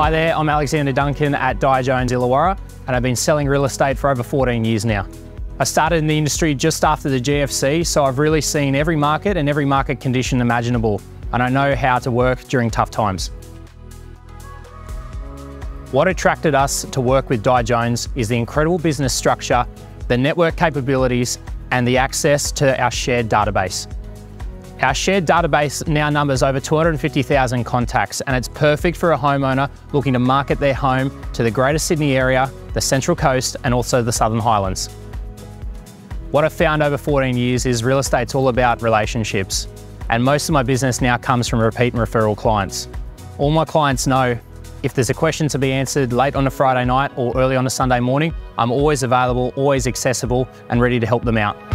Hi there, I'm Alexander Duncan at Di Jones Illawarra, and I've been selling real estate for over 14 years now. I started in the industry just after the GFC, so I've really seen every market and every market condition imaginable, and I know how to work during tough times. What attracted us to work with Di Jones is the incredible business structure, the network capabilities, and the access to our shared database. Our shared database now numbers over 250,000 contacts and it's perfect for a homeowner looking to market their home to the Greater Sydney area, the Central Coast and also the Southern Highlands. What I've found over 14 years is real estate's all about relationships and most of my business now comes from repeat and referral clients. All my clients know if there's a question to be answered late on a Friday night or early on a Sunday morning, I'm always available, always accessible and ready to help them out.